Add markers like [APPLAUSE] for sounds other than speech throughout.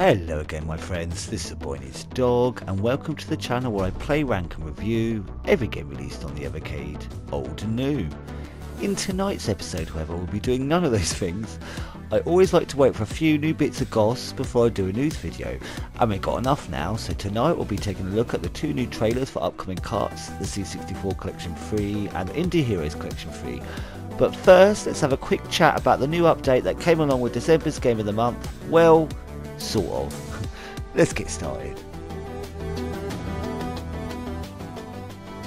Hello again my friends, this is a boy and his dog and welcome to the channel where I play, rank and review every game released on the Evercade, old and new. In tonight's episode however we'll be doing none of those things. I always like to wait for a few new bits of goss before I do a news video and we've got enough now so tonight we'll be taking a look at the two new trailers for upcoming carts, the C64 Collection 3 and the Indie Heroes Collection 3 but first, let's have a quick chat about the new update that came along with December's Game of the Month. Well, sort of. [LAUGHS] let's get started.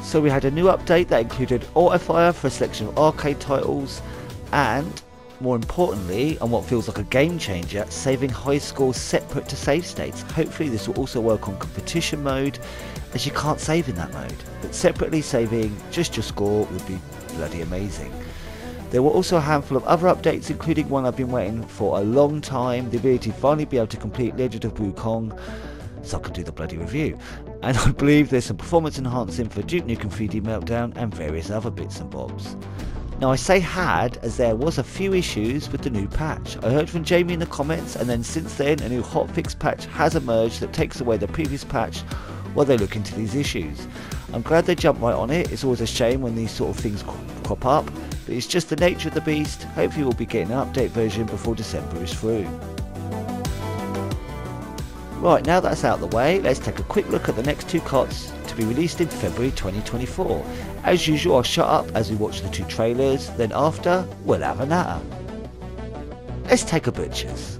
So we had a new update that included Autofire for a selection of arcade titles and, more importantly, on what feels like a game changer, saving high scores separate to save states. Hopefully this will also work on competition mode as you can't save in that mode. But separately saving just your score would be bloody amazing. There were also a handful of other updates, including one I've been waiting for a long time, the ability to finally be able to complete Legend of Wukong, so I can do the bloody review. And I believe there's some performance enhancing for Duke Nukem 3D Meltdown and various other bits and bobs. Now I say had as there was a few issues with the new patch. I heard from Jamie in the comments and then since then a new hotfix patch has emerged that takes away the previous patch while they look into these issues. I'm glad they jumped right on it, it's always a shame when these sort of things crop up, but it's just the nature of the beast. Hopefully we'll be getting an update version before December is through. Right, now that's out of the way, let's take a quick look at the next two carts to be released in February 2024. As usual, I'll shut up as we watch the two trailers, then after, we'll have a natter. Let's take a butcher's.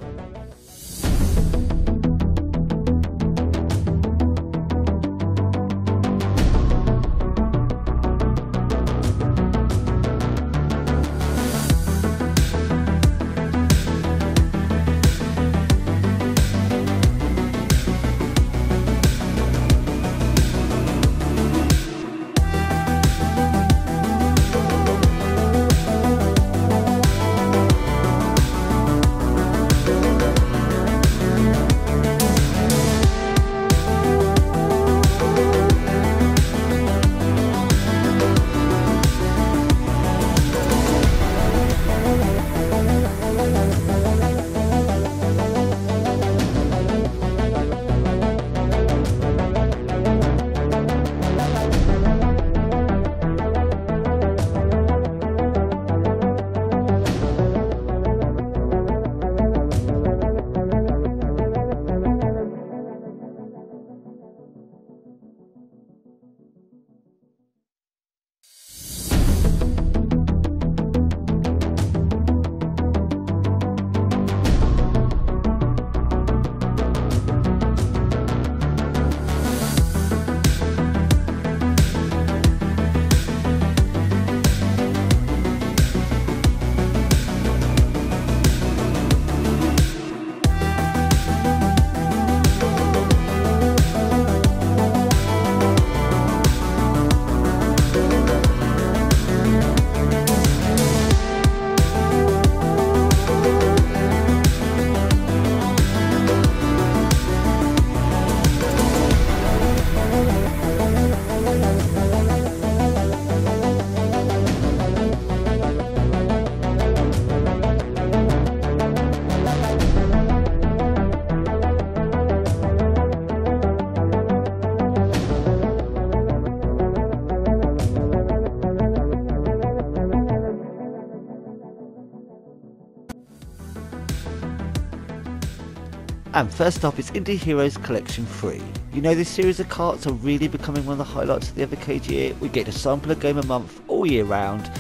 And first up is Indie Heroes Collection 3. You know this series of carts are really becoming one of the highlights of the Evercade year. We get to sample a game a month all year round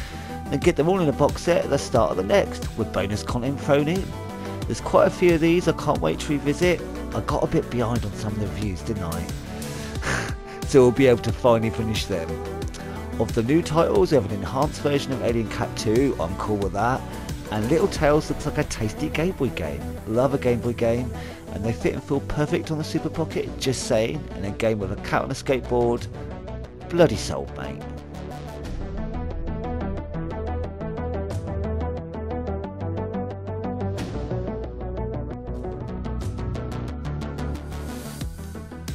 and get them all in a box set at the start of the next with bonus content thrown in. There's quite a few of these I can't wait to revisit. I got a bit behind on some of the reviews didn't I? [LAUGHS] so we'll be able to finally finish them. Of the new titles we have an enhanced version of Alien Cat 2, I'm cool with that. And Little Tales looks like a tasty Game Boy game. Love a Game Boy game and they fit and feel perfect on the Super Pocket, just saying, and a game with a cat on a skateboard, bloody sold mate.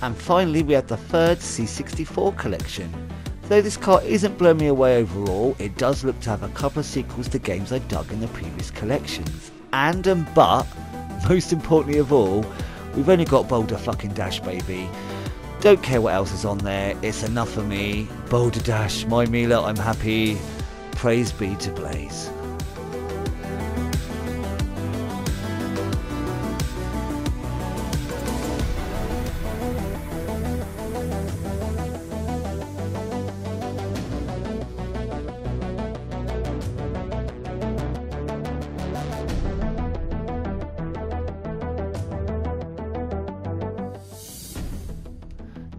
And finally we have the third C64 collection. Though this car isn't blowing me away overall, it does look to have a couple of sequels to games I dug in the previous collections. And and but most importantly of all, We've only got Boulder fucking Dash, baby. Don't care what else is on there. It's enough for me. Boulder Dash, my Mila, I'm happy. Praise be to Blaze.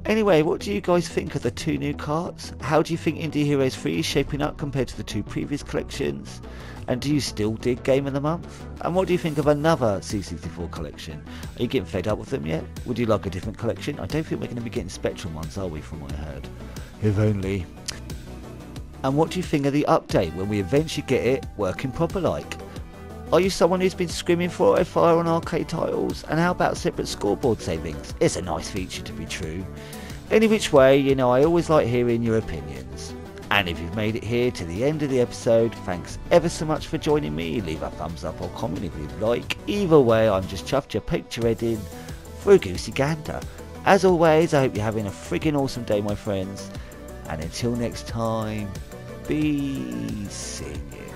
Anyway, what do you guys think of the two new carts? How do you think Indie Heroes 3 is shaping up compared to the two previous collections? And do you still dig Game of the Month? And what do you think of another C64 collection? Are you getting fed up with them yet? Would you like a different collection? I don't think we're going to be getting Spectrum ones, are we, from what I heard? If only. And what do you think of the update when we eventually get it working proper like? Are you someone who's been screaming for AutoFire on arcade titles? And how about separate scoreboard savings? It's a nice feature to be true. Any which way, you know, I always like hearing your opinions. And if you've made it here to the end of the episode, thanks ever so much for joining me. Leave a thumbs up or comment if you'd like. Either way, I'm just chuffed your head in for a goosey gander. As always, I hope you're having a friggin' awesome day, my friends. And until next time, be you.